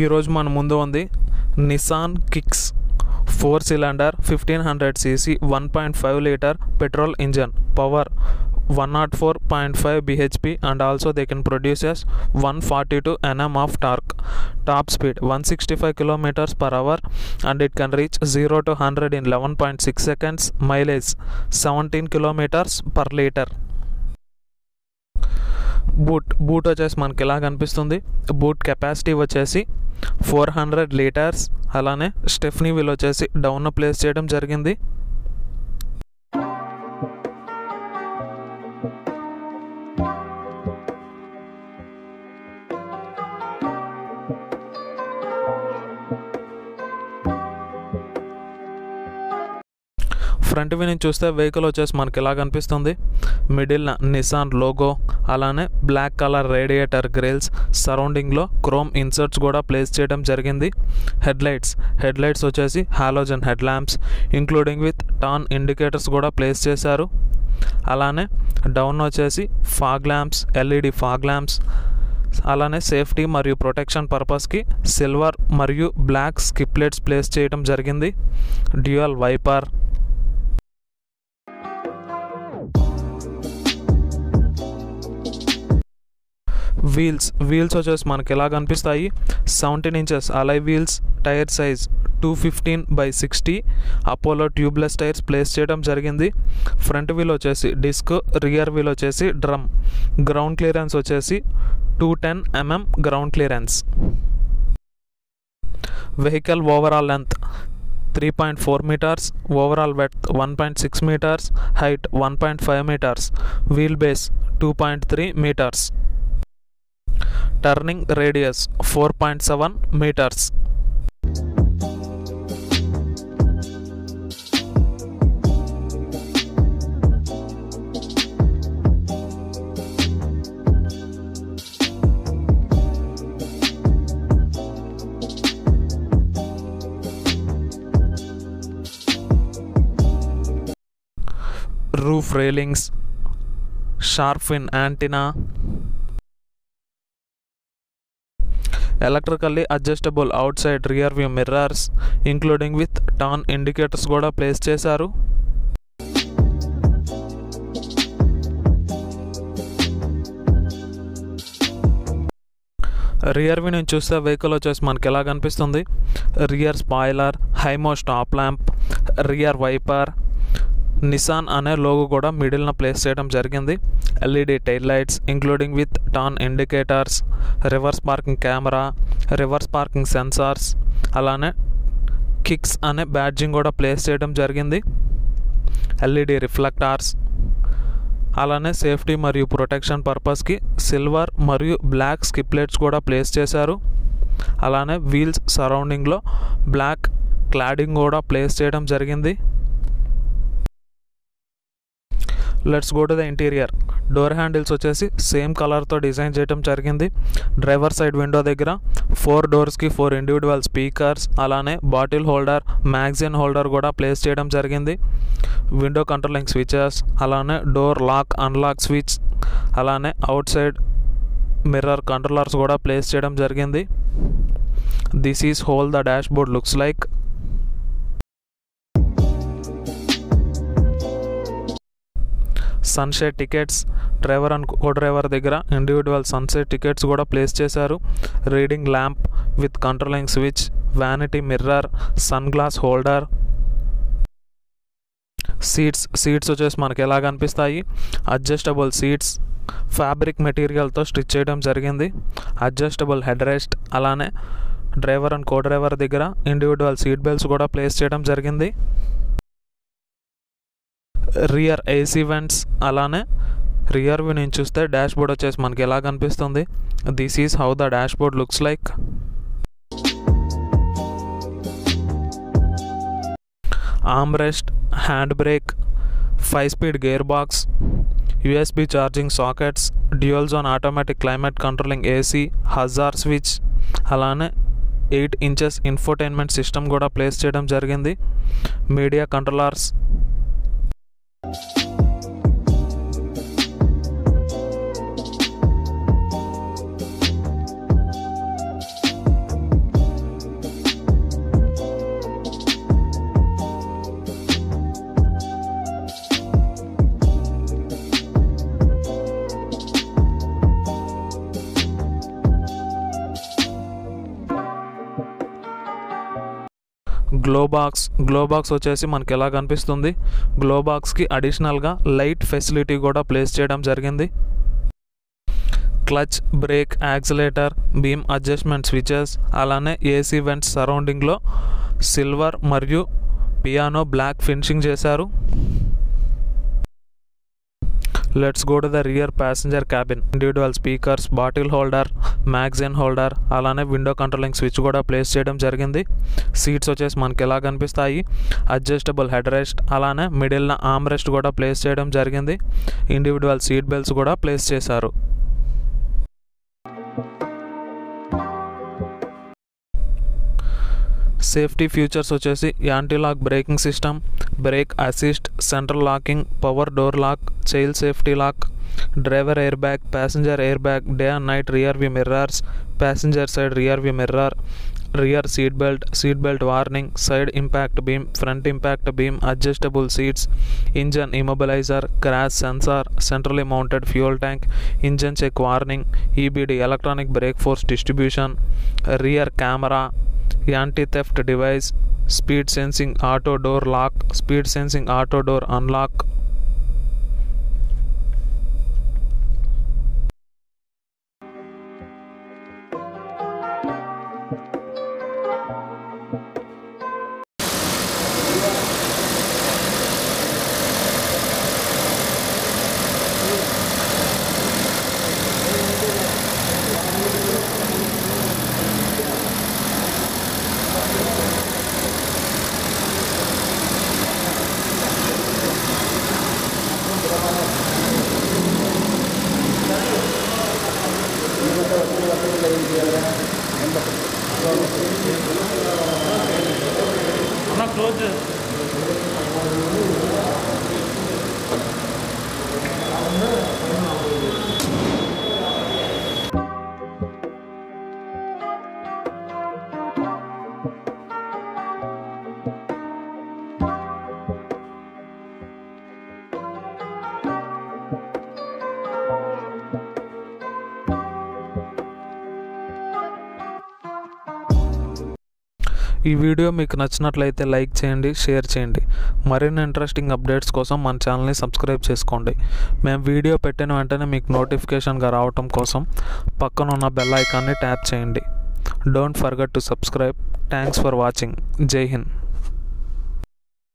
ఈరోజు మన ముందు ఉంది Nissan Kicks four cylinder fifteen hundred CC one point five litre petrol engine power one nought four point five BHP and also they can produces one forty two NM of torque. Top speed one sixty five kilometres per hour and it can reach zero to hundred in eleven point six seconds mileage seventeen kilometres per litre. Boot boot వచ్చేసి మనకి ఎలా కనిపిస్తుంది. Boot capacity వచ్చేసి four hundred litres అలానే stepney wheel వచ్చేసి down place చేయడం జరిగింది. Front view నుంచి చూస్తే వెహికల్ వచ్చేసి మనకి ఎలా కనిపిస్తుంది. మిడిల్ నిసాన్ లోగో అలానే బ్లాక్ కలర్ రేడియేటర్ గ్రిల్స్ సరౌండింగ్లో క్రోమ్ ఇన్సర్ట్స్ కూడా ప్లేస్ చేయడం జరిగింది. హెడ్లైట్స్ హెడ్లైట్స్ వచ్చేసి halogen head lamps including with turn indicators కూడా ప్లేస్ చేశారు. అలానే డౌన్ వచ్చేసి fog lamps LED fog lamps అలానే సేఫ్టీ మరియు ప్రొటెక్షన్ పర్పస్కి సిల్వర్ మరియు బ్లాక్ స్కిప్లెట్స్ ప్లేస్ చేయడం జరిగింది. డ్యూయల్ వైపర్ వీల్స్ వీల్స్ వచ్చేసి మనకి ఎలా కనిపిస్తాయి? Seventeen inches alloy wheels tyre size two fifteen by sixty Apollo tubeless tyres place చేయడం జరిగింది. ఫ్రంట్ వీల్ వచ్చేసి డిస్క్ రియర్ వీల్ వచ్చేసి డ్రమ్ గ్రౌండ్ క్లియరెన్స్ వచ్చేసి two ten mm ground clearance vehicle overall length three point four metres overall width one point six metres height one point five metres wheel base two point three metres turning radius 4.7 meters. roof railings, sharp fin antenna, electrically adjustable outside rear view mirrors including with turn indicators కూడా place చేశారు. Rear view నుంచి చూస్తే vehicle వచ్చేసి మనకి ఎలా కనిపిస్తుంది? Rear spoiler high mount stop lamp rear wiper Nissan అనే logo కూడా మిడిల్న ప్లేస్ చేయడం జరిగింది. LED tail lights including with turn indicators reverse parking camera reverse parking sensors అలానే కిక్స్ అనే బ్యాడ్జింగ్ కూడా ప్లేస్ చేయడం జరిగింది. ఎల్ఈడి రిఫ్లెక్టార్స్ అలానే సేఫ్టీ మరియు ప్రొటెక్షన్ పర్పస్కి సిల్వర్ మరియు బ్లాక్ స్కిప్లెట్స్ కూడా ప్లేస్ చేశారు. అలానే వీల్స్ సరౌండింగ్లో బ్లాక్ క్లాడింగ్ కూడా ప్లేస్ చేయడం జరిగింది. Let's go to the interior door handles వచ్చేసి సేమ్ కలర్తో డిజైన్ చేయడం జరిగింది. డ్రైవర్ సైడ్ విండో దగ్గర ఫోర్ డోర్స్కి ఫోర్ ఇండివిజువల్ స్పీకర్స్ అలానే బాటిల్ హోల్డర్ మ్యాగజైన్ హోల్డర్ కూడా ప్లేస్ చేయడం జరిగింది. విండో కంట్రోలింగ్ స్విచెస్ అలానే డోర్ లాక్ అన్లాక్ స్విచ్ అలానే అవుట్ సైడ్ మిర్రర్ కంట్రోలర్స్ కూడా ప్లేస్ చేయడం జరిగింది. This is whole the dashboard looks like sunshade tickets driver and co driver దగ్గర ఇండివిజువల్ సన్సెట్ టికెట్స్ కూడా ప్లేస్ చేశారు. Reading lamp with controlling switch vanity mirror sun glass holder seats seats వచ్చేసి మనకి ఎలా కనిపిస్తాయి అడ్జస్టబుల్ సీట్స్ ఫ్యాబ్రిక్ మెటీరియల్తో stitch చేయడం జరిగింది. అడ్జస్టబుల్ హెడ్ రెస్ట్ అలానే డ్రైవర్ అండ్ కో డ్రైవర్ దగ్గర ఇండివిజువల్ సీట్ బెల్ట్స్ కూడా ప్లేస్ చేయడం జరిగింది. రియర్ ఏసీ వెంట్స్ అలానే రియర్ వ్యూ నేను చూస్తే డాష్ బోర్డ్ వచ్చేసి మనకి ఎలా కనిపిస్తుంది? This is how the dashboard looks like arm rest hand brake five speed gear box USB charging sockets dual zone automatic climate controlling AC hazard switch అలానే eight inches infotainment system కూడా place చేయడం జరిగింది. Media controllers Thank you. Glovebox. Glovebox వచ్చేసి మనకి ఎలా కనిపిస్తుంది? గ్లోబాక్స్కి అడిషనల్గా light facility కూడా ప్లేస్ చేయడం జరిగింది. Clutch brake accelerator beam adjustment switches అలానే ఏసీ వెంట్స్ సరౌండింగ్లో సిల్వర్ మరియు పియానో బ్లాక్ ఫినిషింగ్ చేశారు. Let's go to the rear passenger cabin individual speakers bottle holder magazine holder అలానే విండో కంట్రోలింగ్ స్విచ్ కూడా place చేయడం జరిగింది. సీట్స్ వచ్చేసి మనకి ఎలా కనిపిస్తాయి? అడ్జస్టబుల్ హెడ్ రెస్ట్ అలానే మిడిల్న ఆమ్ రెస్ట్ కూడా ప్లేస్ చేయడం జరిగింది. ఇండివిజువల్ సీట్ బెల్ట్స్ కూడా ప్లేస్ చేశారు. సేఫ్టీ ఫీచర్స్ వచ్చేసి anti lock braking system brake assist central locking power door lock child safety lock driver air bag passenger air bag day and night rear view mirrors passenger side rear view mirror rear seat belt seat belt warning side impact beam front impact beam adjustable seats engine immobiliser crash sensor centrally mounted fuel tank engine check warning EBD electronic brake force distribution rear camera anti theft device speed sensing auto door lock speed sensing auto door unlock です。ఈ video మీకు నచ్చినట్లయితే like చేయండి share చేయండి. మరిన్ని interesting updates కోసం మన ఛానల్ని subscribe చేసుకోండి. మేము వీడియో పెట్టిన వెంటనే మీకు నోటిఫికేషన్గా రావటం కోసం పక్కన ఉన్న బెల్ ఐకాన్ని ట్యాప్ చేయండి. Don't forget to subscribe thanks for watching జై హింద్